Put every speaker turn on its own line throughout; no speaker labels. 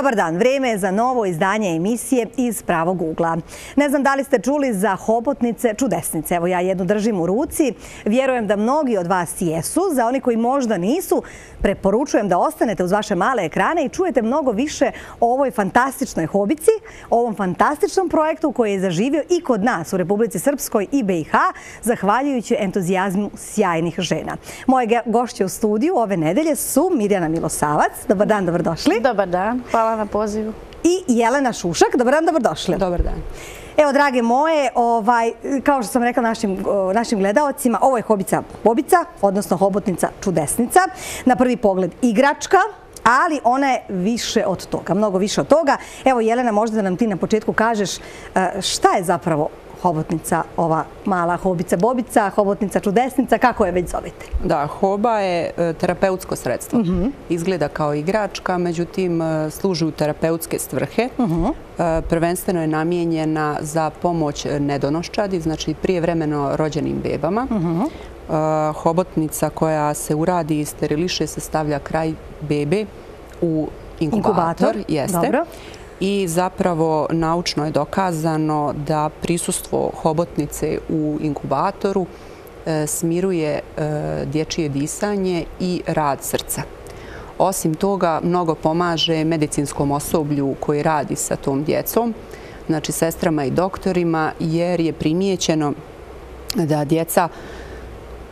Dobar dan, vreme je za novo izdanje emisije iz pravog ugla. Ne znam da li ste čuli za hobotnice čudesnice. Evo ja jednu držim u ruci. Vjerujem da mnogi od vas jesu. Za oni koji možda nisu, preporučujem da ostanete uz vaše male ekrane i čujete mnogo više o ovoj fantastičnoj hobici, o ovom fantastičnom projektu koji je zaživio i kod nas u Republici Srpskoj i BiH, zahvaljujući entuzijazmu sjajnih žena. Moje gošće u studiju ove nedelje su Mirjana Milosavac. Dobar dan, dobrodošli.
Dobar dan. Hvala na pozivu.
I Jelena Šušak. Dobar dan, dobrodošli.
Dobar dan.
Evo, drage moje, ovaj, kao što sam rekla našim, našim gledalcima, ovo je hobica bobica, odnosno hobotnica čudesnica. Na prvi pogled igračka, ali ona je više od toga, mnogo više od toga. Evo, Jelena, možda da nam ti na početku kažeš e, šta je zapravo hobotnica, ova mala hobica bobica, hobotnica čudesnica, kako je već zovete?
Da, hoba je e, terapeutsko sredstvo. Mhm. Izgleda kao igračka, međutim e, služi u terapeutske stvrhe. Mhm. E, prvenstveno je namijenjena za pomoć nedonoščadi, znači prije vremeno rođenim bebama. Mhm. Hobotnica koja se uradi i steriliše se stavlja kraj bebe u inkubator. Dobro i zapravo naučno je dokazano da prisustvo hobotnice u inkubatoru e, smiruje e, dječije disanje i rad srca. Osim toga, mnogo pomaže medicinskom osoblju koji radi sa tom djecom, znači sestrama i doktorima, jer je primijećeno da djeca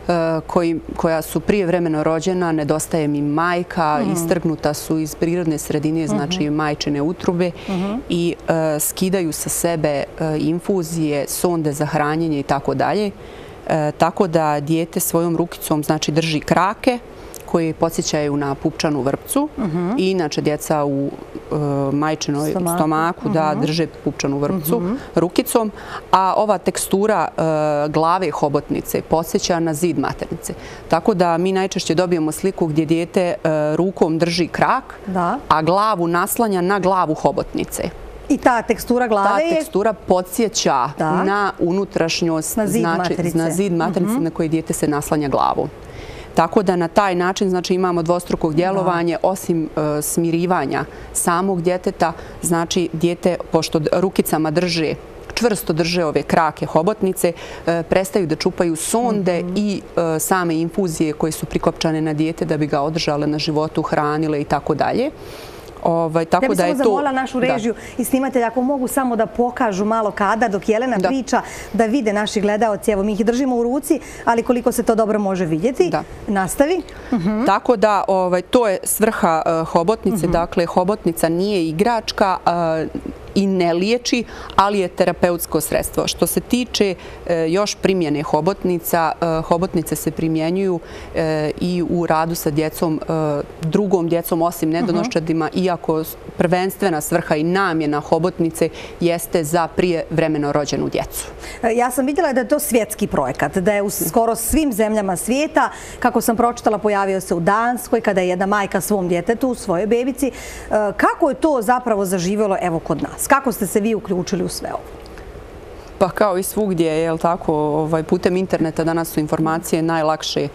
E, koja su prije vremeno rođena, nedostaje mi majka, mhm. istrgnuta su iz prirodne sredine, znači mhm. majčine utrube mhm. i e, skidaju sa sebe e, infuzije, sonde za hranjenje i tako dalje. Tako da dijete svojom rukicom znači drži krake, koji podsjećaju na pupčanu vrpcu mhm. i inače djeca u e, majčinoj stomaku da mhm. drže pupčanu vrpcu mhm. rukicom, a ova tekstura e, glave hobotnice podsjeća na zid maternice. Tako da mi najčešće dobijemo sliku gdje djete e, rukom drži krak, a glavu naslanja na glavu hobotnice.
I ta tekstura glave
je? Ta tekstura podsjeća na unutrašnjost, na zid znači, maternice na koje djete se naslanja glavu. Tako da na taj način znači, imamo dvostrukog djelovanje, osim e, smirivanja samog djeteta, znači djete, pošto rukicama drže čvrsto drže ove krake hobotnice, e, prestaju da čupaju sonde mhm. i e, same infuzije koje su prikopčane na dijete da bi ga održale na životu, hranile i tako dalje.
Ovaj, ja bih samo zavolila našu režiju i snimatelja ako mogu samo da pokažu malo kada dok Jelena priča da vide naši gledalci. Evo mi ih držimo u ruci, ali koliko se to dobro može vidjeti. Nastavi.
Mhm. Tako da ovaj, to je svrha eh, hobotnice. Mhm. Dakle, hobotnica nije igračka, eh, i ne liječi, ali je terapeutsko sredstvo. Što se tiče e, još primjene hobotnica, e, hobotnice se primjenjuju e, i u radu sa djecom, drugom djecom osim nedonoščadima, iako prvenstvena svrha i namjena hobotnice jeste za prije vremeno rođenu djecu.
Ja sam vidjela da je to svjetski projekat, da je u skoro svim zemljama svijeta, kako sam pročitala, pojavio se u Danskoj, kada je jedna majka svom djetetu, svojoj bebici. Kako je to zapravo zaživjelo evo kod nas? Kako ste se vi uključili u sve ovo?
Pa kao i svugdje, je tako, ovaj, putem interneta danas su informacije najlakše e,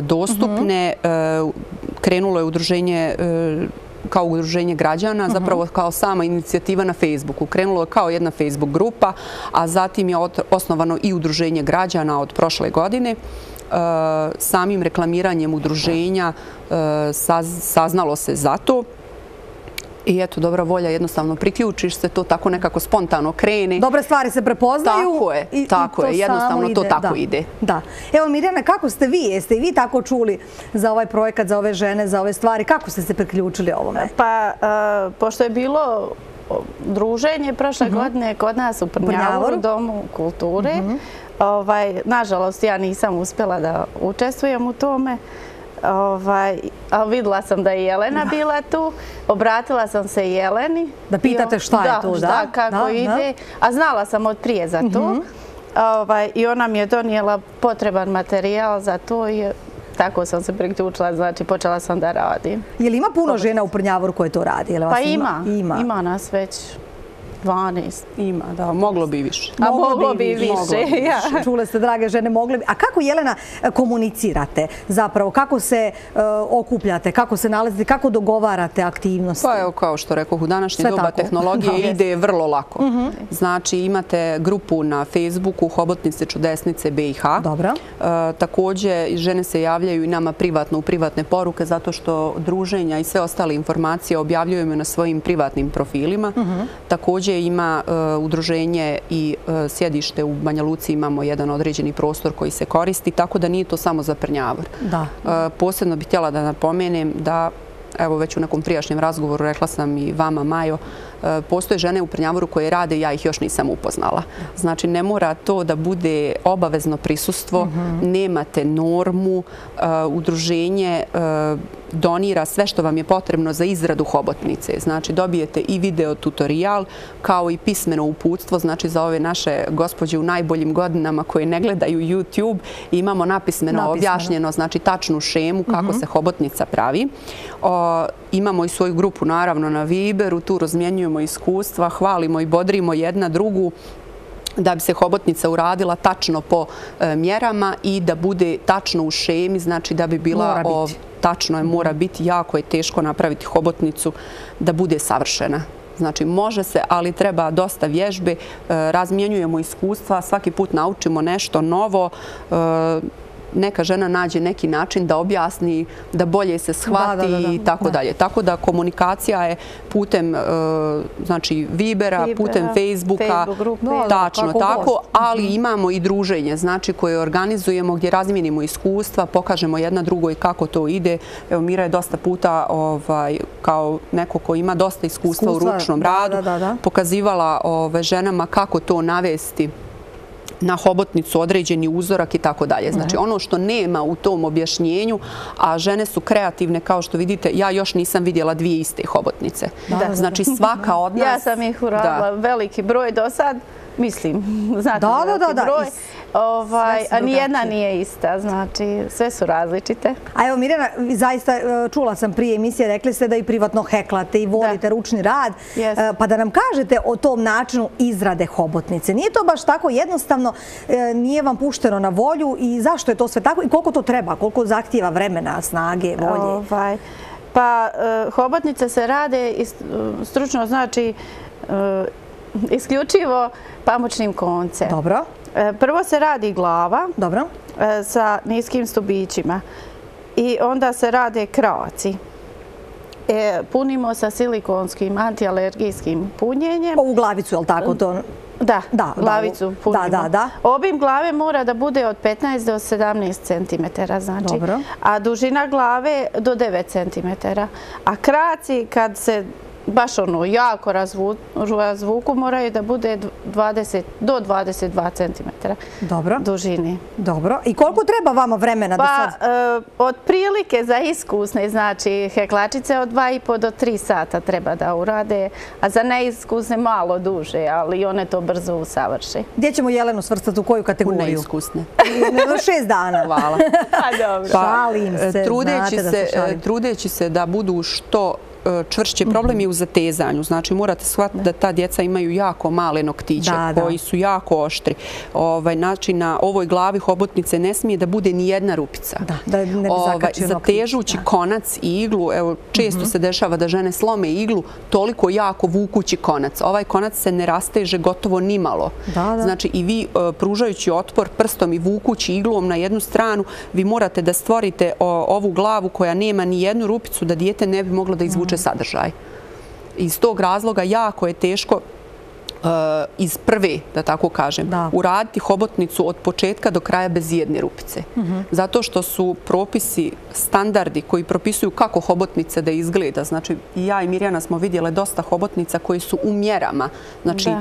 dostupne. Mhm. E, krenulo je udruženje e, kao udruženje građana, mhm. zapravo kao sama inicijativa na Facebooku. Krenulo je kao jedna Facebook grupa, a zatim je osnovano i udruženje građana od prošle godine. Samim reklamiranjem udruženja saznalo se za to. I eto, dobra volja, jednostavno priključiš se, to tako nekako spontano krene.
Dobre stvari se prepoznaju.
Tako je, tako je, jednostavno to tako ide.
Da. Evo Mirjana, kako ste vi? Jeste i vi tako čuli za ovaj projekat, za ove žene, za ove stvari? Kako ste se priključili ovome?
Pa, pošto je bilo druženje prošle mhm. godine kod nas u Prnjavoru, Domu kulture, mhm. ovaj, nažalost ja nisam uspjela da učestvujem u tome, Ovaj, videla sam da je Jelena bila tu, obratila sam se Jeleni.
Da pitate šta je tu, da?
Da, kako ide. A znala sam od prije za to. Mhm. Ovaj, I ona mi je donijela potreban materijal za to i tako sam se priključila, znači počela sam da radim.
Je li ima puno žena u Prnjavoru koje to radi?
Pa ima, ima nas već 12.
Ima, da, moglo bi više.
A moglo bi više, ja.
Čule ste, drage žene, mogli bi. A kako, Jelena, komunicirate zapravo? Kako se e, okupljate? Kako se nalazite? Kako dogovarate aktivnosti?
Pa evo, kao što rekao, u današnje doba tehnologije ide vrlo lako. Mhm. Znači, imate grupu na Facebooku Hobotnice čudesnice BiH.
Dobro.
E, također, žene se javljaju i nama privatno u privatne poruke zato što druženja i sve ostale informacije objavljujemo na svojim privatnim profilima. Mhm. Također ima e, udruženje i e, sjedište u Banja Luci, imamo jedan određeni prostor koji se koristi, tako da nije to samo za prnjavor.
Da.
Posebno bih htjela da napomenem da evo već u nekom prijašnjem razgovoru rekla sam i vama, Majo, e, postoje žene u Prnjavoru koje rade, ja ih još nisam upoznala. Znači, ne mora to da bude obavezno prisustvo, mhm. nemate normu, e, udruženje e, donira sve što vam je potrebno za izradu hobotnice. Znači, dobijete i video tutorial, kao i pismeno uputstvo, znači za ove naše gospođe u najboljim godinama koje ne gledaju YouTube, imamo napismeno objašnjeno, znači tačnu šemu kako mhm. se hobotnica pravi. Imamo i svoju grupu, naravno, na Viberu, tu razmjenjujemo iskustva, hvalimo i bodrimo jedna drugu da bi se hobotnica uradila tačno po e, mjerama i da bude tačno u šemi, znači da bi bila... Tačno je, mora biti. Jako je teško napraviti hobotnicu da bude savršena. Znači, može se, ali treba dosta vježbe. E, razmjenjujemo iskustva, svaki put naučimo nešto novo. E, neka žena nađe neki način da objasni, da bolje se shvati i tako dalje. Tako da komunikacija je putem e, znači, Vibera, putem Facebooka, tačno tako, ali mhm. imamo i druženje znači, koje organizujemo gdje razmijenimo iskustva, pokažemo jedna drugoj kako to ide. Evo, Mira je dosta puta ovaj, kao neko ko ima dosta iskustva u ručnom radu, pokazivala ženama kako to navesti na hobotnicu određeni uzorak i tako dalje. Znači ono što nema u tom objašnjenju, a žene su kreativne, kao što vidite, ja još nisam vidjela dvije iste hobotnice. Znači svaka od nas...
Ja sam ih uradila veliki broj do sad mislim, znate
da, da, da,
broj, ovaj, a nijedna nije ista, znači sve su različite.
A evo Mirjana, zaista e, čula sam prije emisije, rekli ste da i privatno heklate i volite ručni rad, e, pa da nam kažete o tom načinu izrade hobotnice. Nije to baš tako jednostavno, e, nije vam pušteno na volju i zašto je to sve tako i koliko to treba, koliko zahtijeva vremena, snage, volje?
Ovaj, pa hobotnice se rade, stručno znači isključivo pamučnim koncem.
Dobro.
E, prvo se radi glava
Dobro.
E, sa niskim stubićima i onda se rade kraci. E, punimo sa silikonskim antialergijskim punjenjem.
U glavicu, je li tako to?
Da, glavicu punimo. Da, da, da. Obim glave mora da bude od 15 do 17 cm, znači. Dobro. A dužina glave do 9 cm. A kraci, kad se baš ono jako razvuku, moraju da bude 20 do 22 cm dužini.
Dobro. I koliko treba vama vremena
sad? Pa, e, od prilike za iskusne, znači heklačice od 2,5 do 3 sata treba da urade, a za neiskusne malo duže, ali one to brzo usavrše.
Gdje ćemo Jelenu svrstati u koju kategoriju?
U neiskusne.
Šest dana.
Hvala.
Pa dobro.
Šalim se,
e, da se šalim. Trudeći se da budu što E, čvršće problem je u zatezanju. Znači morate shvatiti da ta djeca imaju jako male noktiće koji su jako oštri. Ovaj, znači na ovoj glavi hobotnice ne smije da bude ni jedna rupica.
Ovaj,
zatežući konac i iglu, često mhm. se dešava da žene slome iglu toliko jako vukući konac. Ovaj konac se ne rasteže gotovo ni malo. Znači i vi e, pružajući otpor prstom i vukući iglom na jednu stranu, vi morate da stvorite ovu glavu koja nema ni jednu rupicu da dijete ne bi moglo da izvuče sadržaj. Iz tog razloga jako je teško uh, iz prve, da tako kažem, uraditi hobotnicu od početka do kraja bez jedne rupice. Mhm. Zato što su propisi, standardi koji propisuju kako hobotnice da izgleda. Znači, ja i Mirjana smo vidjeli dosta hobotnica koji su u mjerama. Znači, uh,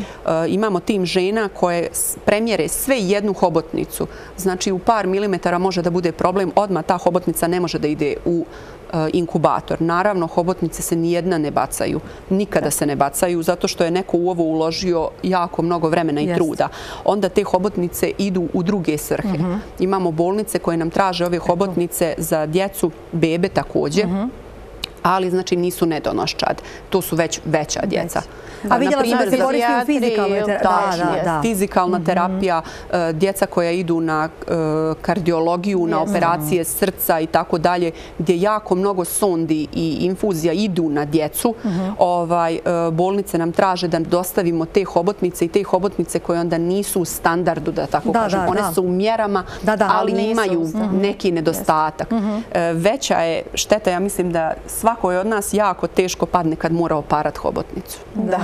imamo tim žena koje premjere sve jednu hobotnicu. Znači, u par milimetara može da bude problem. Odmah ta hobotnica ne može da ide u E, inkubator. Naravno, hobotnice se nijedna ne bacaju. Nikada se ne bacaju zato što je neko u ovo uložio jako mnogo vremena i truda. Onda te hobotnice idu u druge srhe. Mhm. Imamo bolnice koje nam traže ove hobotnice za djecu, bebe također. Mhm. Ali znači nisu nedonoščad. To su već veća djeca.
A vidjela sam da se koristi u fizikalnoj terapiji.
Fizikalna mhm. terapija, e, djeca koja idu na e, kardiologiju, na operacije srca i tako dalje, gdje jako mnogo sondi i infuzija idu na djecu, mhm. ovaj, e, bolnice nam traže da dostavimo te hobotnice i te hobotnice koje onda nisu u standardu, da tako kažem. One su u mjerama, ali imaju neki nedostatak. Veća je šteta, ja mislim da svako je od nas jako teško padne kad mora oparat hobotnicu.
Da.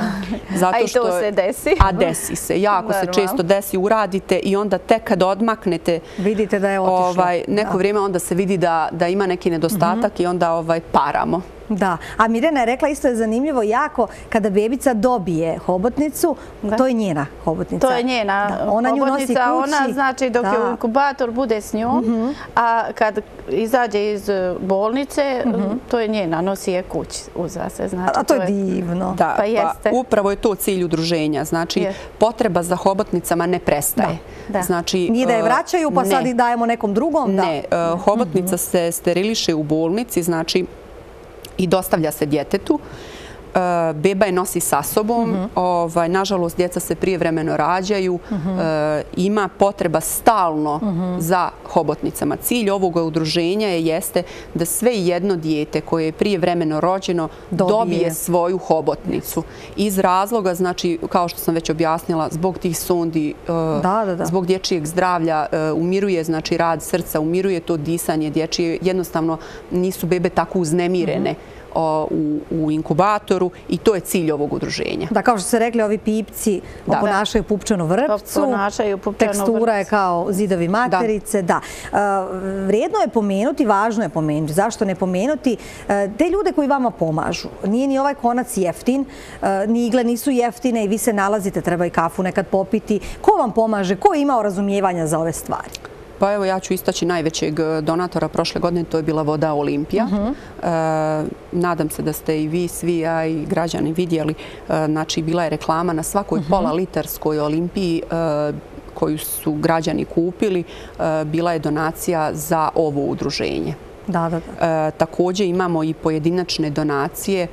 A i to se desi?
A desi se. Jako se često desi. Uradite i onda tek kad odmaknete...
Vidite da je otišlo.
Ovaj, neko vrijeme onda se vidi da ima neki nedostatak mhm. i onda ovaj, paramo.
Da, a Mirena je rekla isto je zanimljivo jako kada bebica dobije hobotnicu, to je njena hobotnica.
To je njena hobotnica, ona znači dok je inkubator bude s njom, mhm. a kad izađe iz bolnice, mhm. to je njena, nosi je kući uza se. Znači,
a to je divno.
Da, pa, pa upravo je to cilj udruženja. Znači, potreba za hobotnicama ne prestaje.
Znači, Nije da je vraćaju pa sad i dajemo nekom drugom.
Ne, e, hobotnica mhm. se steriliše u bolnici, znači i dostavlja se djetetu. E, beba je nosi sa sobom. Mhm. Ovaj, nažalost, djeca se prije vremeno rađaju. Mhm. E, ima potreba stalno mhm. za hobotnicama. Cilj ovog udruženja je jeste da sve jedno dijete koje je prije vremeno rođeno dobije svoju hobotnicu. Iz razloga, znači, kao što sam već objasnila, zbog tih sondi, e, zbog dječijeg zdravlja, umiruje znači, rad srca, umiruje to disanje dječije. Jednostavno, nisu bebe tako uznemirene u inkubatoru i to je cilj ovog udruženja.
Da, kao što ste rekli, ovi pipci oponašaju pupčanu vrpcu, tekstura je kao zidovi materice. Da. E, vrijedno je pomenuti, važno je pomenuti. Zašto ne pomenuti? E, te ljude koji vama pomažu, nije ni ovaj konac jeftin, e, ni igle nisu jeftine i vi se nalazite, treba i kafu nekad popiti. Ko vam pomaže? Ko je imao razumijevanja za ove stvari?
Pa evo ja ću istaći najvećeg e, donatora prošle godine, to je bila voda Olimpija. Mhm. E, nadam se da ste i vi, svi, a i građani vidjeli. E, znači, bila je reklama na svakoj mhm. pola litarskoj Olimpiji koju su građani kupili. Bila je donacija za ovo udruženje.
Da, da, da.
Također imamo i pojedinačne donacije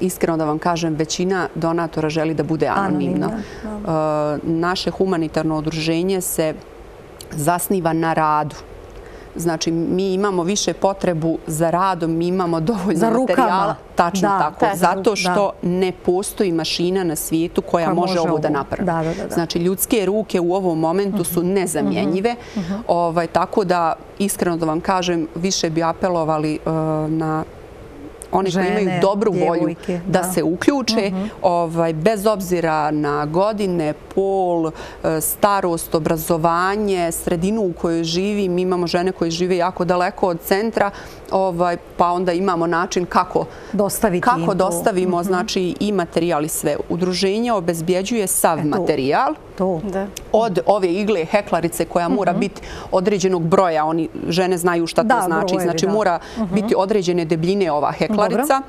iskreno da vam kažem, većina donatora želi da bude anonimno. Naše humanitarno udruženje se zasniva na radu. Znači, mi imamo više potrebu za radom, mi imamo dovoljno materijala. Tačno tako. Zato što ne postoji mašina na svijetu koja može ovo da napravi. Znači, ljudske ruke u ovom momentu su mhm. nezamjenjive. Mhm. Ovaj, tako da, iskreno da vam kažem, više bi apelovali eh, na oni koji imaju dobru volju da se uključe, mhm. ovaj, bez obzira na godine, pol, e, starost, obrazovanje, sredinu u kojoj živi. Mi imamo žene koje žive jako daleko od centra, ovaj, pa onda imamo način kako dostavimo mhm. znači, i materijal i sve. Udruženje obezbjeđuje sav materijal od ove igle heklarice koja mora mhm. biti određenog broja. Oni žene znaju šta to znači. Znači mora biti određene debljine ova hekla košarica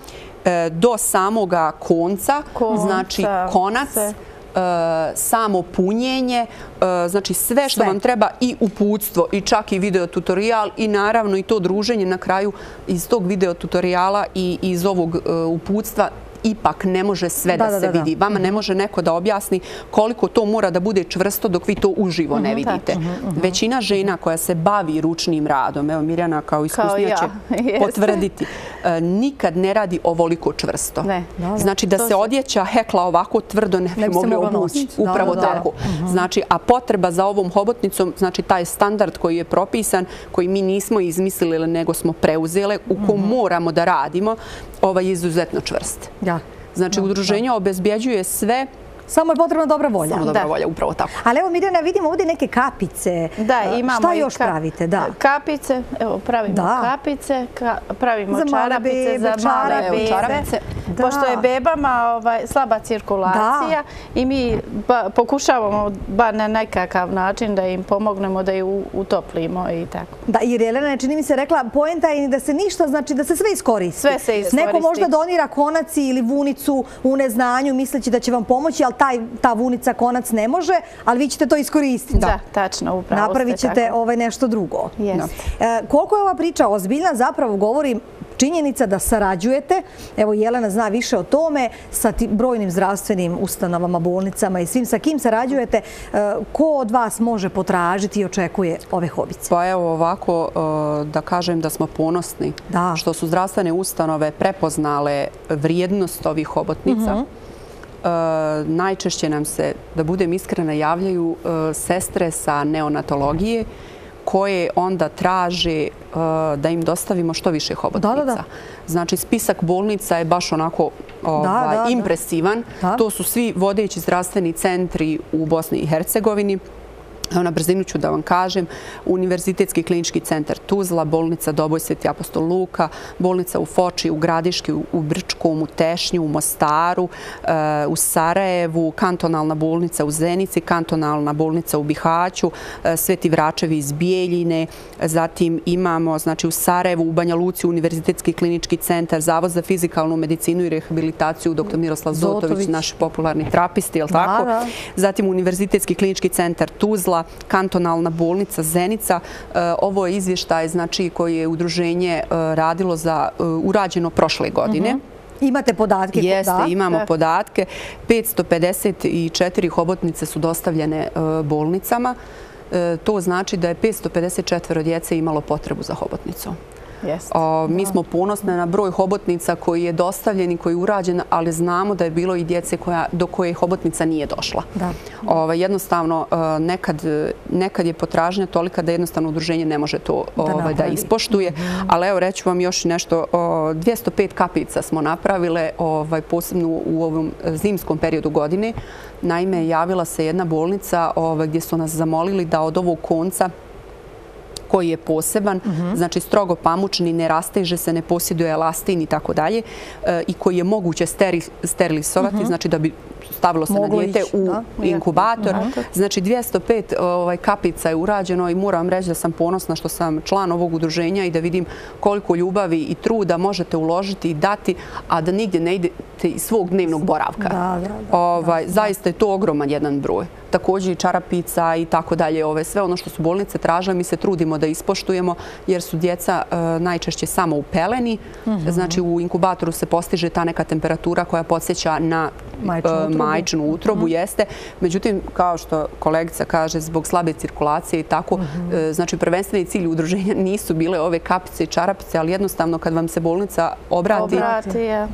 e, do samoga konca, znači konac, e, samo punjenje, e, znači sve što vam treba i uputstvo i čak i videotutorial i naravno i to druženje na kraju iz tog videotutoriala i iz ovog uputstva ipak ne može sve da se vidi. Vama ne može neko da objasni koliko to mora da bude čvrsto dok vi to uživo ne mhm, vidite. Mhm, mhm. Većina žena koja se bavi ručnim radom, evo Mirjana kao iskusnija će potvrditi, e, nikad ne radi ovoliko čvrsto. Znači da se odjeća hekla ovako tvrdo ne bi mogli obući. Upravo tako. Znači, a potreba za ovom hobotnicom, znači taj standard koji je propisan, koji mi nismo izmislili, nego smo preuzeli, u kom moramo da radimo, ovaj je izuzetno čvrst. Znači, udruženje obezbjeđuje sve
Samo je potrebna dobra volja.
Samo dobra volja, upravo tako.
Ali evo Mirjana, vidimo ovdje neke kapice.
Da, imamo
Šta još pravite? Da.
Kapice, evo pravimo kapice, pravimo čarapice za male bebe. Pošto je bebama ovaj, slaba cirkulacija i mi pokušavamo bar na nekakav način da im pomognemo da ju utoplimo i tako.
Da, jer Jelena čini mi se rekla, poenta je da se ništa, znači da se sve iskoristi.
Sve se iskoristi.
Neko možda donira konaci ili vunicu u neznanju misleći da će vam pomoći, ali ta vunica konac ne može, ali vi ćete to iskoristiti.
Da, tačno, upravo
Napravit ćete ovaj nešto drugo.
E,
koliko je ova priča ozbiljna, zapravo govori činjenica da sarađujete, evo Jelena zna više o tome, sa brojnim zdravstvenim ustanovama, bolnicama i svim sa kim sarađujete, e, ko od vas može potražiti i očekuje ove hobice?
Pa evo ovako e, da kažem da smo ponosni što su zdravstvene ustanove prepoznale vrijednost ovih hobotnica. Mhm. Najčešće nam se, da budem iskrena, javljaju sestre sa neonatologije koje onda traže da im dostavimo što više hobotnica. Znači, spisak bolnica je baš onako ovaj, impresivan. To su svi vodeći zdravstveni centri u Bosni i Hercegovini. Na brzinu ću da vam kažem, Univerzitetski klinički centar Tuzla, bolnica Doboj Sveti Apostol Luka, bolnica u Foči, u Gradiški, u Brčkom, u Tešnju, u Mostaru, eh, u Sarajevu, kantonalna bolnica u Zenici, kantonalna bolnica u Bihaću, eh, Sveti Vračevi iz Bijeljine, zatim imamo znači, u Sarajevu, u Banja Luci, Univerzitetski klinički centar, Zavod za fizikalnu medicinu i rehabilitaciju, dr. Miroslav Zotović, naš popularni trapisti? Zatim Univerzitetski klinički centar Tuzla, bila kantonalna bolnica Zenica. E, ovo je izvještaj znači, koji je udruženje e, radilo za e, urađeno prošle godine. Mhm.
Imate podatke?
Jeste, imamo podatke. 554 hobotnice su dostavljene bolnicama. To znači da je 554 djece imalo potrebu za hobotnicom. Mi smo ponosne na broj hobotnica koji je dostavljen i koji je urađen, ali znamo da je bilo i djece do koje hobotnica nije došla. Jednostavno, e, nekad je potražnja tolika da jednostavno udruženje ne može to da ispoštuje. Mhm. Ali evo, reću vam još nešto. 205 kapica smo napravile, ovaj, posebno u ovom zimskom periodu godine. Naime, javila se jedna bolnica ovaj, gdje su nas zamolili da od ovog konca koji je poseban, znači strogo pamučni, ne rasteže se, ne posjeduje elastin i tako dalje, e, i koji je moguće sterilisovati, mhm. znači da bi stavilo se na djete u inkubator. Znači 205 ovaj, kapica je urađeno i moram reći da sam ponosna što sam član ovog udruženja i da vidim koliko ljubavi i truda možete uložiti i dati, a da nigdje ne idete iz svog dnevnog boravka. Ovaj, zaista je to ogroman jedan broj također i čarapica i tako dalje. Ove sve ono što su bolnice tražile, mi se trudimo da ispoštujemo jer su djeca e, najčešće samo upeleni. Mhm. Znači u inkubatoru se postiže ta neka temperatura koja podsjeća na majčinu e, utrobu. Mhm. Jeste. Međutim, kao što kolegica kaže, zbog slabe cirkulacije i tako, mhm. e, znači prvenstveni cilj udruženja nisu bile ove kapice i čarapice, ali jednostavno kad vam se bolnica obrati...
Obrati, ja.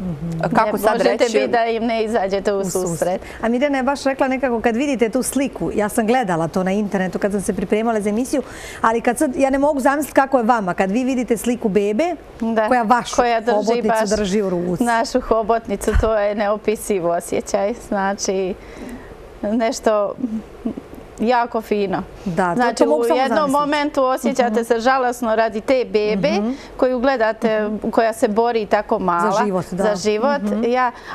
Kako sad reći? Možete biti da im ne izađete u susret.
A Mirjana je baš rekla nekako kad vidite tu sliku. Ja sam gledala to na internetu kad sam se pripremala za emisiju, ali kad sad, ja ne mogu zamisliti kako je vama. Kad vi vidite sliku bebe koja vašu hobotnicu drži u ruci.
Našu hobotnicu, to je neopisivo osjećaj. Znači, nešto jako fino. Znači, u jednom momentu osjećate mhm. se žalosno radi te bebe mhm. koju gledate, koja se bori tako mala za život. Mhm.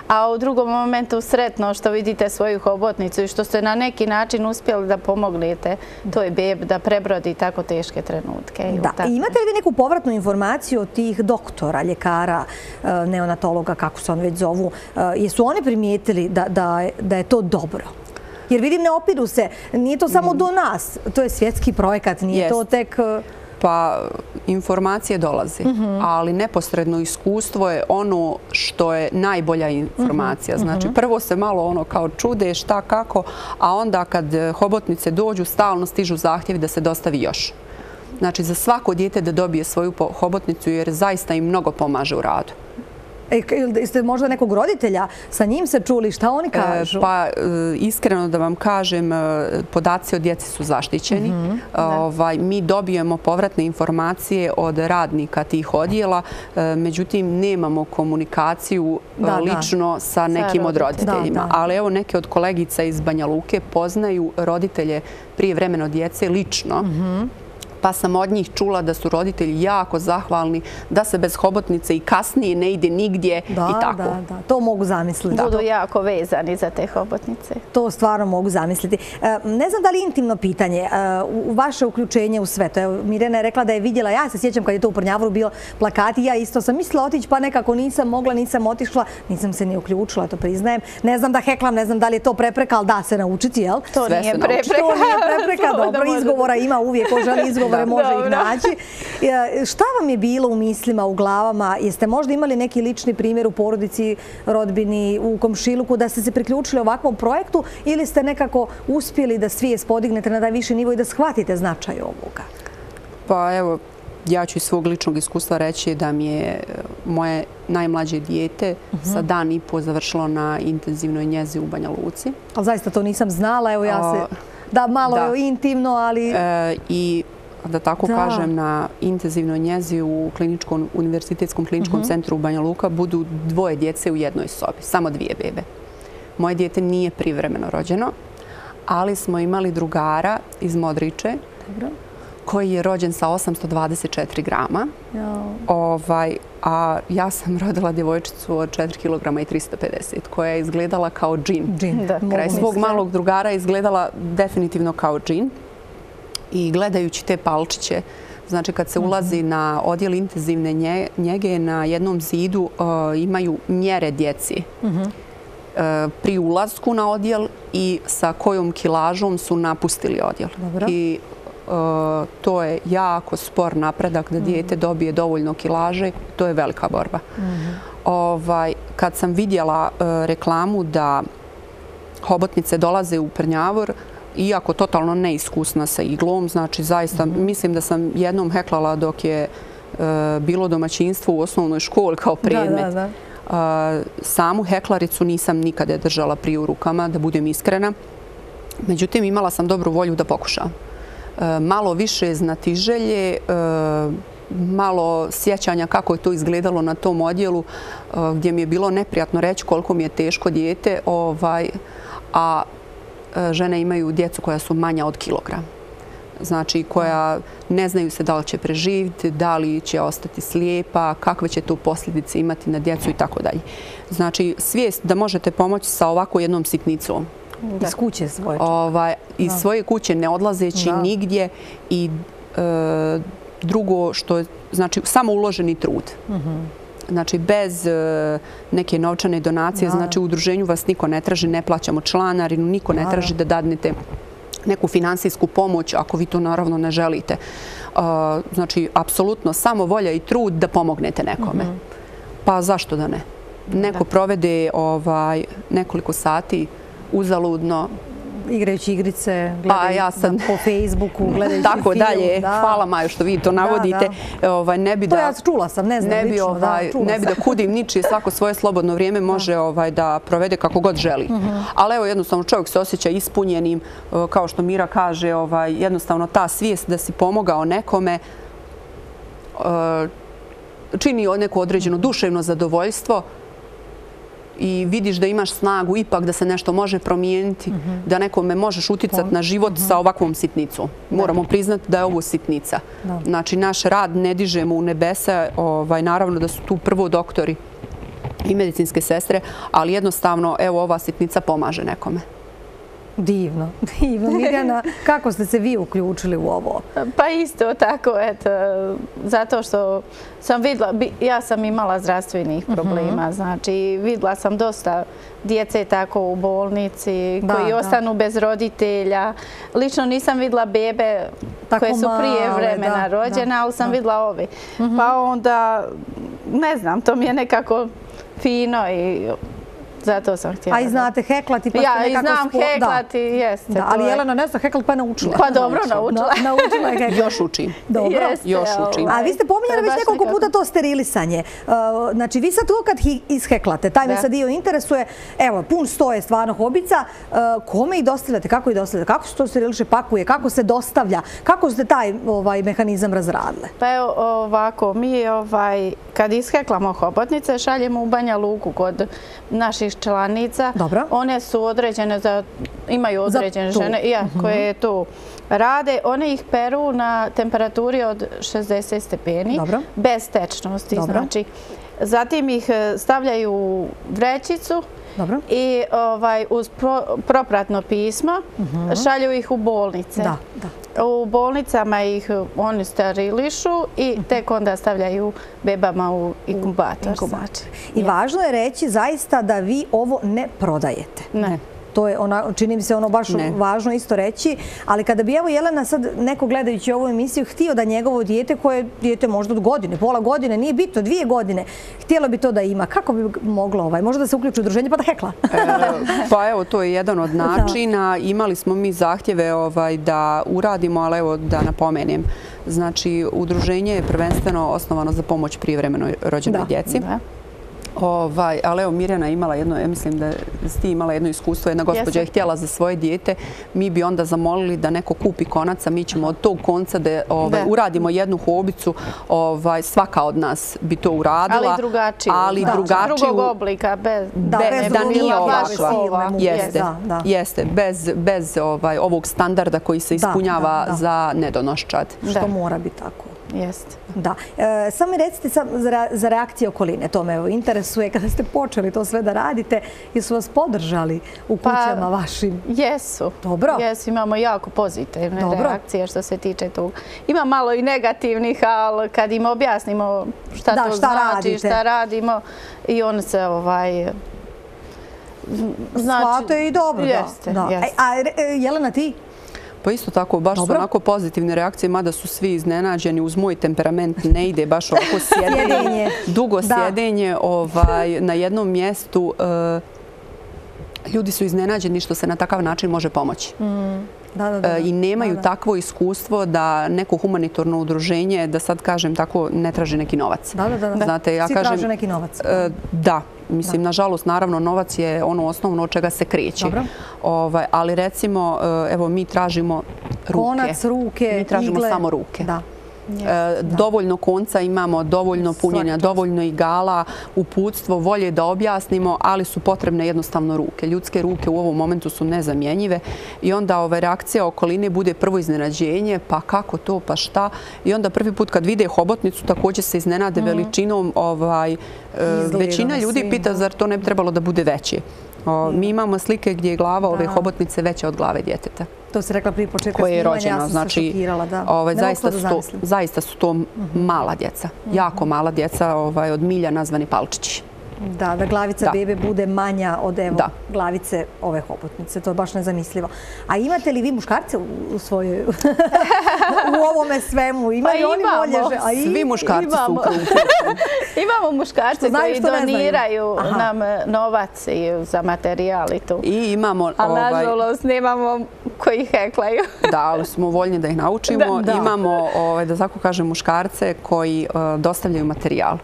A u drugom momentu sretno što vidite svoju hobotnicu i što ste na neki način uspjeli da pomognete toj bebe da prebrodi tako teške trenutke.
Imate li neku povratnu informaciju od tih doktora, ljekara, e, neonatologa, kako se on već zovu? E, jesu oni primijetili da je to dobro? Jer vidim, ne opiru se. Nije to samo do nas. To je svjetski projekat. Nije to tek... Uh,
pa informacije dolaze, mhm. ali neposredno iskustvo je ono što je najbolja informacija. Mhm. Znači, mhm. prvo se malo ono kao čude šta, kako, a onda kad hobotnice dođu, stalno stižu zahtjevi da se dostavi još. Znači, za svako dijete da dobije svoju hobotnicu jer zaista im mnogo pomaže u radu.
E, jeste možda nekog roditelja sa njim se čuli? Šta oni e, kažu?
Pa, e, iskreno da vam kažem, podaci o djeci su zaštićeni. Mhm, ovaj, mi dobijemo povratne informacije od radnika tih odjela, međutim, nemamo komunikaciju lično sa nekim od roditeljima. Ali evo, neke od kolegica iz Banja Luke poznaju roditelje prije vremena djece lično mhm pa sam od njih čula da su roditelji jako zahvalni da se bez hobotnice i kasnije ne ide nigdje i tako. Da,
da, to mogu zamisliti.
Budu jako vezani za te hobotnice.
To stvarno mogu zamisliti. E, ne znam da li intimno pitanje, e, u vaše uključenje u sve to. Mirena je rekla da je vidjela, ja se sjećam kad je to u Prnjavoru bilo plakati, ja isto sam mislila otići, pa nekako nisam mogla, nisam otišla, nisam se ni uključila, to priznajem. Ne znam da heklam, ne znam da li je to prepreka, ali da se naučiti, jel?
To nije prepreka.
To nije prepreka, dobro, izgovora ima uvijek, ko želi izgovor izbore, može ih naći. Šta vam je bilo u mislima, u glavama? Jeste možda imali neki lični primjer u porodici, rodbini, u komšiluku, da ste se priključili ovakvom projektu ili ste nekako uspjeli da svijest podignete na taj više nivo i da shvatite značaj ovoga?
Pa evo, ja ću iz svog ličnog iskustva reći da mi je e, moje najmlađe dijete mhm. sa dan i po završilo na intenzivnoj njezi u Banja Luci.
Ali zaista to nisam znala, evo ja se... Da, malo je intimno, ali...
E, I da tako kažem, na intenzivnoj njezi u univerzitetskom kliničkom mhm. centru u Banja Luka budu dvoje djece u jednoj sobi, samo dvije bebe. Moje dijete nije privremeno rođeno, ali smo imali drugara iz Modriče, koji je rođen sa 824 grama. Ovaj, a ja sam rodila djevojčicu od 4 kg i 350, koja je izgledala kao džin. Kraj svog malog drugara je izgledala definitivno kao džin. I gledajući te palčiće, znači kad se mhm. ulazi na odjel intenzivne njege, na jednom zidu uh, imaju mjere djeci mhm. uh, pri ulazku na odjel i sa kojom kilažom su napustili odjel. I Eh, to je jako spor napredak da dijete mhm. dobije dovoljno kilaže. To je velika borba. Ovaj, kad sam vidjela reklamu da hobotnice dolaze u Prnjavor, iako totalno neiskusna sa iglom, znači zaista mhm. mislim da sam jednom heklala dok je eh, bilo domaćinstvo u osnovnoj školi kao predmet. Samu heklaricu nisam nikada držala prije u rukama, da budem iskrena. Međutim, imala sam dobru volju da pokušam malo više znatiželje, e, malo sjećanja kako je to izgledalo na tom odjelu e, gdje mi je bilo neprijatno reći koliko mi je teško dijete, ovaj, a e, žene imaju djecu koja su manja od kilogram. Znači, koja ne znaju se da li će preživiti, da li će ostati slijepa, kakve će to posljedice imati na djecu i tako dalje. Znači, svijest da možete pomoći sa ovako jednom sitnicom,
Iz kuće svoje.
Ovaj, iz svoje kuće ne odlazeći nigdje i e, drugo što je, znači, samo uloženi trud. Mhm. Znači, bez e, neke novčane donacije, znači, u udruženju vas niko ne traži, ne plaćamo članarinu, niko ne traži da dadnete neku finansijsku pomoć, ako vi to naravno ne želite. E, znači, apsolutno samo volja i trud da pomognete nekome. Mhm. Pa zašto da ne? Neko provede ovaj, nekoliko sati
uzaludno igrajući igrice, gledajući pa po Facebooku, gledajući Tako
dalje. Hvala Maju što vi to navodite. Ovaj, ne bi
to ja čula sam, ne znam
ne bi, ovaj, Ne bi da kudim ničije, svako svoje slobodno vrijeme može ovaj, da provede kako god želi. Mhm. Ali evo jednostavno čovjek se osjeća ispunjenim, kao što Mira kaže, ovaj, jednostavno ta svijest da si pomogao nekome čini neko određeno duševno zadovoljstvo i vidiš da imaš snagu ipak da se nešto može promijeniti, mhm. da nekome možeš uticati na život sa mhm. ovakvom sitnicom. Moramo priznati da je ovo sitnica. Znači, naš rad ne dižemo u nebesa. Ovaj, naravno da su tu prvo doktori i medicinske sestre, ali jednostavno, evo, ova sitnica pomaže nekome.
Divno, divno. Mirjana, kako ste se vi uključili u ovo?
Pa isto tako, eto, zato što sam videla, ja sam imala zdravstvenih mhm. problema, znači videla sam dosta djece tako u bolnici koji ostanu bez roditelja. Lično nisam videla bebe koje su prije vremena rođene, ali sam videla ove. Mhm. Pa onda, ne znam, to mi je nekako fino i Zato sam htjela.
A i znate heklati pa
ja, nekako... Ja, znam heklati, jeste.
Da, ali Jelena ne zna heklat pa je naučila.
Pa dobro, naučila.
naučila je heklat.
Još učim. Dobro.
Još
učim.
A vi ste pominjali već nekoliko puta to sterilisanje. Uh, znači, vi sad to kad isheklate, taj me sad dio interesuje, evo, pun sto je stvarno hobica, uh, kome ih dostavljate, kako ih dostavljate, kako se to steriliše, pakuje, kako se dostavlja, kako ste taj ovaj, mehanizam razradile?
Pa evo ovako, mi ovaj, kad isheklamo hobotnice, šaljemo u Banja Luku kod naših članica.
Dobro.
One su određene za, imaju određene žene ja, mhm. koje tu rade. One ih peru na temperaturi od 60 stepeni. Dobro. Bez tečnosti. Dobro. Znači, zatim ih e, stavljaju u vrećicu. Dobro. I ovaj, uz propratno pismo mhm. šalju ih u bolnice.
Da, da.
U bolnicama ih oni sterilišu i mhm. tek onda stavljaju bebama u inkubator.
I važno je reći zaista da vi ovo ne prodajete.
Ne.
To je, čini mi se ono baš važno isto reći, ali kada bi evo Jelena sad neko gledajući ovu emisiju htio da njegovo dijete, koje je dijete možda od godine, pola godine, nije bitno, dvije godine, htjelo bi to da ima, kako bi moglo ovaj, možda da se uključi u druženje pa da hekla?
Pa evo, to je jedan od načina. Imali smo mi zahtjeve ovaj, da uradimo, ali evo da napomenem. Znači, udruženje je prvenstveno osnovano za pomoć privremenoj rođenoj djeci. Ovaj, ali evo, Mirjana imala jedno, ja mislim da si ti imala jedno iskustvo, jedna gospođa je htjela za svoje dijete, mi bi onda zamolili da neko kupi konaca, mi ćemo od tog konca da ovaj, uradimo jednu hobicu, ovaj, svaka od nas bi to uradila.
Ali drugačiju.
Ali drugačiju.
Drugog oblika, bez,
da, bez da nije ovakva. Jeste, jeste, bez, bez ovaj, ovog standarda koji se ispunjava za nedonoščad.
Što mora biti tako.
Jeste.
Da. E, samo mi recite za reakcije okoline. To me evo interesuje. Kada ste počeli to sve da radite, jesu vas podržali u pa, kućama vašim?
Jesu.
Dobro.
Jesu. Imamo jako pozitivne reakcije što se tiče tog. Ima malo i negativnih, ali kad im objasnimo šta to znači, šta radimo, i on se ovaj...
Znači, Svate i dobro, da.
Jeste, jeste.
A Jelena, ti?
Pa isto tako, baš su onako pozitivne reakcije, mada su svi iznenađeni uz moj temperament, ne ide baš ovako sjedenje, dugo sjedenje ovaj, na jednom mjestu. Eh, ljudi su iznenađeni što se na takav način može pomoći. Mm. Eh, I nemaju takvo iskustvo da neko humanitorno udruženje, da sad kažem tako, ne traži neki novac.
Da, da, da.
Znate,
ja Svi traže neki novac.
Eh, da, Mislim, nažalost, naravno, novac je ono osnovno od čega se kreće. Ovaj, ali recimo, eh, evo, mi tražimo ruke.
Konac, ruke, igle.
Mi tražimo samo ruke. Da. E, dovoljno konca imamo, dovoljno punjenja, dovoljno igala, uputstvo, volje da objasnimo, ali su potrebne jednostavno ruke. Ljudske ruke u ovom momentu su nezamjenjive i onda ove reakcija okoline bude prvo iznenađenje, pa kako to, pa šta. I onda prvi put kad vide hobotnicu također se iznenade mhm. veličinom. Ovaj, e, većina ljudi pita zar to ne bi trebalo da bude veće. Mi imamo slike gdje je glava ove hobotnice veća od glave djeteta.
To se rekla prije početka snimanja, ja sam se znači, šokirala.
Ovaj, zaista su to mhm. mala djeca, jako mhm. mala djeca ovaj, od milja nazvani palčići.
Da, da glavica bebe bude manja od glavice ove hobotnice. To je baš nezamislivo. A imate li vi muškarce u svojoj... u ovome svemu?
Pa imamo.
Svi muškarci su ukruti.
Imamo muškarce koji doniraju nam novac za materijal i to.
I imamo...
A ovaj- nažalost nemamo koji heklaju.
Da, ali smo voljni da ih naučimo. Imamo, ovaj, da tako kažem, muškarce koji eh, dostavljaju materijal.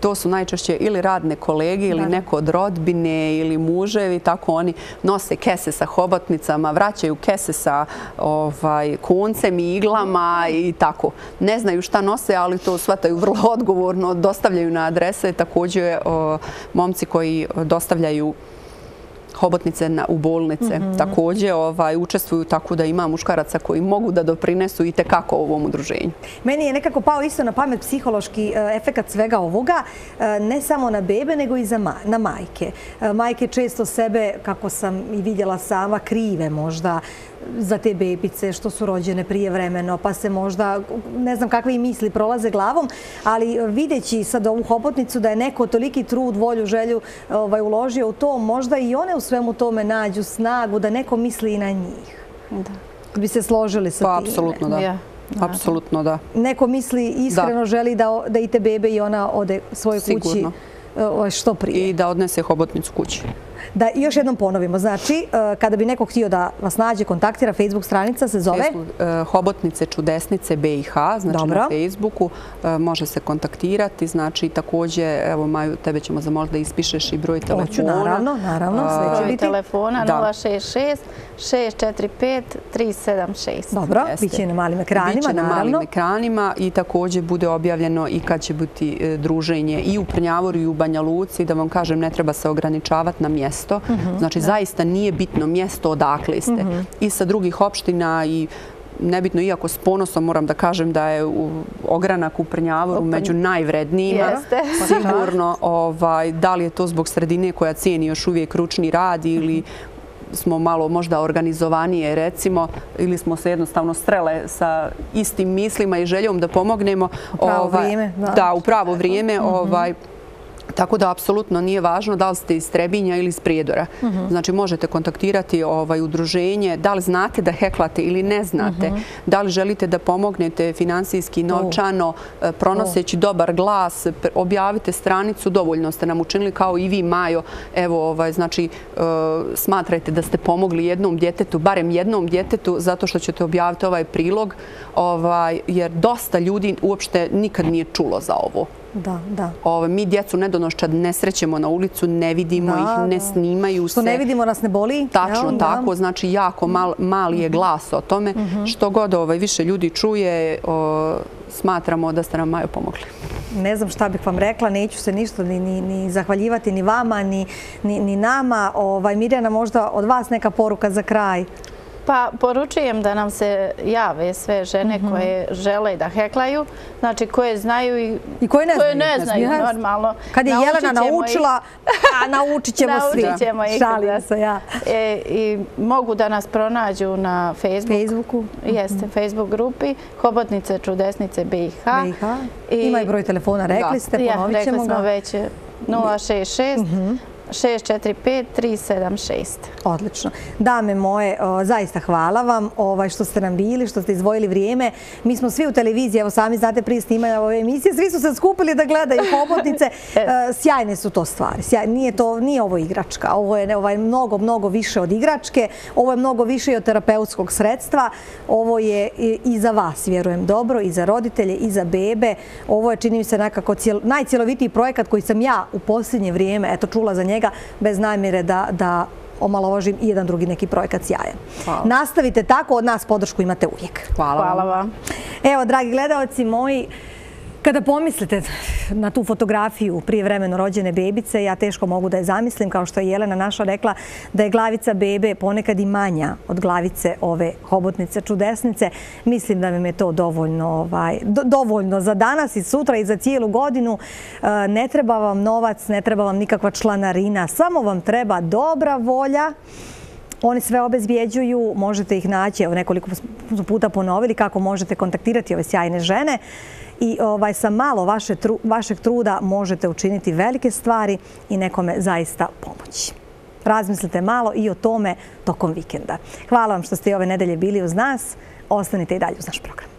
To su najčešće ili radne kolegi ili neko od rodbine ili muževi, tako oni nose kese sa hobotnicama, vraćaju kese sa ovaj, kuncem i iglama i tako. Ne znaju šta nose, ali to shvataju vrlo odgovorno, dostavljaju na adrese. Također momci koji dostavljaju hobotnice u bolnice mhm. također ovaj, učestvuju tako da ima muškaraca koji mogu da doprinesu i tekako ovom udruženju.
Meni je nekako pao isto na pamet psihološki e, efekt svega ovoga, e, ne samo na bebe, nego i na majke. E, majke često sebe, kako sam i vidjela sama, krive možda za te bebice što su rođene prije vremeno, pa se možda, ne znam kakve i misli prolaze glavom, ali videći sad ovu hobotnicu da je neko toliki trud, volju, želju ovaj, uložio u to, možda i one u svemu tome nađu snagu da neko misli i na njih. Da. Bi se složili sa
pa, time. Pa, apsolutno da. Apsolutno da.
Neko misli, iskreno želi da i te bebe i ona ode svoje kući ovaj, što prije.
I da odnese hobotnicu kući.
Da još jednom ponovimo, znači, e, kada bi neko htio da vas nađe, kontaktira, Facebook stranica se zove?
E, Hobotnice čudesnice BiH, znači na Facebooku, e, može se kontaktirati, znači također, evo Maju, tebe ćemo zamoliti da ispišeš i broj telefona.
Hoću, naravno, naravno, sve će biti.
Broj telefona 066 645 376.
Dobro, bit će na malim ekranima, naravno.
Biće na malim ekranima i također bude objavljeno i kad će biti druženje i u Prnjavoru i u Banja Luci, da vam kažem, ne treba se ograničavati na mjesto mjesto. Mhm, znači, zaista nije bitno mjesto odakle ste. Mhm. I sa drugih opština i nebitno, iako s ponosom moram da kažem da je ogranak u Prnjavoru među najvrednijima. Sigurno, ovaj, da li je to zbog sredine koja cijeni još uvijek ručni rad ili smo malo možda organizovanije, recimo, ili smo se jednostavno strele sa istim mislima i željom da pomognemo.
U pravo ovaj, vrijeme.
Da, u pravo vrijeme. Mhm. Ovaj, Tako da, apsolutno nije važno da li ste iz Trebinja ili iz Prijedora. Mhm. Znači, možete kontaktirati ovaj, udruženje, da li znate da heklate ili ne znate, mhm. da li želite da pomognete finansijski, novčano, e, pronoseći dobar glas, objavite stranicu, dovoljno ste nam učinili kao i vi, Majo. Evo, ovaj, znači, e, smatrajte da ste pomogli jednom djetetu, barem jednom djetetu, zato što ćete objaviti ovaj prilog, ovaj, jer dosta ljudi uopšte nikad nije čulo za ovo.
Da, da.
Mi djecu nedonoščad ne srećemo na ulicu, ne vidimo ih, ne snimaju se.
Što ne vidimo nas ne boli?
Tačno, tako. Znači, jako mali je glas o tome. Mhm. Što god ovaj, više ljudi čuje, smatramo da ste nam Majo pomogli.
Ne znam šta bih vam rekla, neću se ništa ni zahvaljivati ni vama, ni nama. Ovaj, Mirjana, možda od vas neka poruka za kraj?
Pa poručujem da nam se jave sve žene mhm. koje žele da heklaju, znači koje znaju
i koje
ne znaju normalno.
Kad je Jelena naučila, a naučit ćemo svi.
Naučit ćemo ih.
Šalim se ja.
E, I mogu da nas pronađu na Facebooku. Jeste, mhm. Facebook grupi Hobotnice čudesnice BiH.
Ima i broj telefona, rekli ste, ponovit ćemo ga.
Rekli smo već 066 645-376.
Odlično. Dame moje, zaista hvala vam ovaj, što ste nam bili, što ste izvojili vrijeme. Mi smo svi u televiziji, evo sami znate prije snimanja ove emisije, svi su se skupili da gledaju hobotnice. E, sjajne su to stvari. Nije ovo igračka. Ovo je ovaj, mnogo, mnogo više od igračke. Ovo je mnogo više i od terapeutskog sredstva. Ovo je i za vas, vjerujem, dobro, i za roditelje, i za bebe. Ovo je, čini mi se, nekako najcijelovitiji projekat koji sam ja u posljednje vrijeme čula za njega njega bez najmire da omalovažim i jedan drugi neki projekat sjajan. Nastavite tako, od nas podršku imate uvijek.
Hvala vam.
Evo, dragi gledalci moji, Kada pomislite na tu fotografiju prije vremeno rođene bebice, ja teško mogu da je zamislim, kao što je Jelena naša rekla, da je glavica bebe ponekad i manja od glavice ove hobotnice čudesnice. Mislim da mi je to dovoljno ovaj, za danas i sutra i za cijelu godinu. E, ne treba vam novac, ne treba vam nikakva članarina, samo vam treba dobra volja. Oni sve obezbijeđuju, možete ih naći, evo nekoliko puta ponovili kako možete kontaktirati ove sjajne žene i ovaj, sa malo vašeg truda možete učiniti velike stvari i nekome zaista pomoći. Razmislite malo i o tome tokom vikenda. Hvala vam što ste ove nedelje bili uz nas. Ostanite i dalje uz naš program.